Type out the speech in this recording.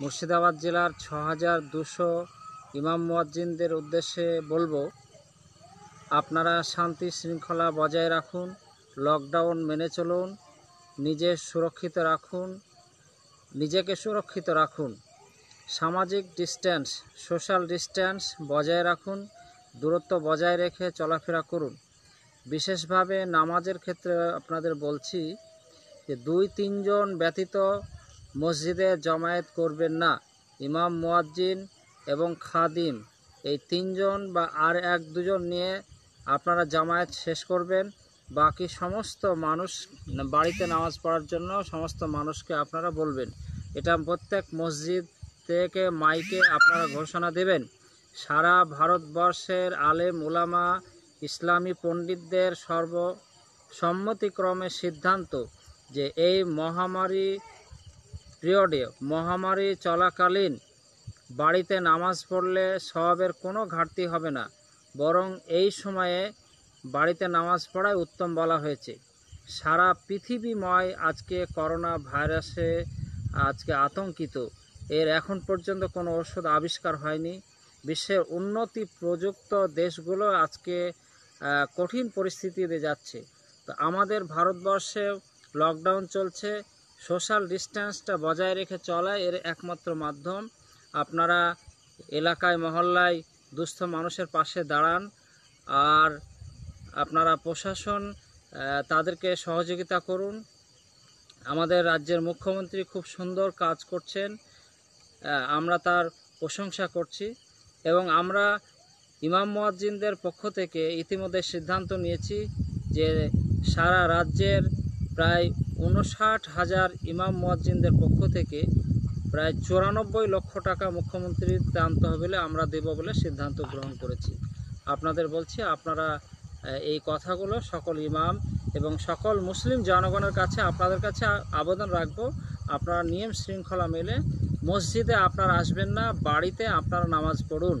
মুর্শিদাবাদ জেলার ছ হাজার দুশো ইমাম মুয়াজ্জিনদের উদ্দেশ্যে বলব, আপনারা শান্তি শৃঙ্খলা বজায় রাখুন লকডাউন মেনে চলুন, নিজে সুরক্ষিত রাখুন, নিজেকে সুরক্ষিত রাখুন, সামাজিক ডিস্ট্যান্স সোশ্যাল ডিস্ট্যান্স বজায় রাখুন, দূরত্ব বজায় রেখে চলাফেরা করুন। বিশেষভাবে নামাজের ক্ষেত্রে আপনাদের বলছি যে দুই তিনজন ব্যতীত মসজিদে জমায়েত করবেন না। ইমাম, মুয়াজ্জিন এবং খাদিম, এই তিনজন বা আর এক দুজন নিয়ে আপনারা জামায়াত শেষ করবেন। বাকি সমস্ত মানুষ বাড়িতে নামাজ পড়ার জন্য সমস্ত মানুষকে আপনারা বলবেন। এটা প্রত্যেক মসজিদ থেকে মাইকে আপনারা ঘোষণা দেবেন। সারা ভারতবর্ষের আলেম ওলামা ইসলামী পণ্ডিতদের সর্ব সম্মতিক্রমে সিদ্ধান্ত যে এই মহামারী পিরিয়ডে মহামারী চলাকালীন বাড়িতে নামাজ পড়লে স্বভাবের কোনো ঘাটতি হবে না। বরং এই সময়ে বাড়িতে নামাজ পড়াই উত্তম বলা হয়েছে। সারা পৃথিবীময় আজকে করোনা ভাইরাসে, আজকে আতঙ্কিত। এর এখন পর্যন্ত কোনো ওষুধ আবিষ্কার হয়নি। বিশ্বের উন্নতি প্রযুক্ত দেশগুলো আজকে কঠিন পরিস্থিতিতে যাচ্ছে। তো আমাদের ভারতবর্ষে লকডাউন চলছে। সোশ্যাল ডিস্টেন্সটা বজায় রেখে চলা এর একমাত্র মাধ্যম। আপনারা এলাকায়, মহল্লায় দুস্থ মানুষের পাশে দাঁড়ান আর আপনারা প্রশাসন তাদেরকে সহযোগিতা করুন। আমাদের রাজ্যের মুখ্যমন্ত্রী খুব সুন্দর কাজ করছেন আমরা তার প্রশংসা করছি এবং আমরা ইমাম মুয়াজ্জিনদের পক্ষ থেকে ইতিমধ্যে সিদ্ধান্ত নিয়েছি যে সারা রাজ্যের প্রায় উনষাট হাজার ইমাম মুয়াজ্জিনদের পক্ষ থেকে প্রায় চুরানব্বই লক্ষ টাকা মুখ্যমন্ত্রীর আনতে হবে আমরা দেব বলে সিদ্ধান্ত গ্রহণ করেছি। আপনাদের বলছি, আপনারা এই কথাগুলো সকল ইমাম এবং সকল মুসলিম জনগণের কাছে, আপনাদের কাছে আবেদন রাখব। আপনারা নিয়ম শৃঙ্খলা মেলে মসজিদে আপনারা আসবেন না, বাড়িতে আপনারা নামাজ পড়ুন।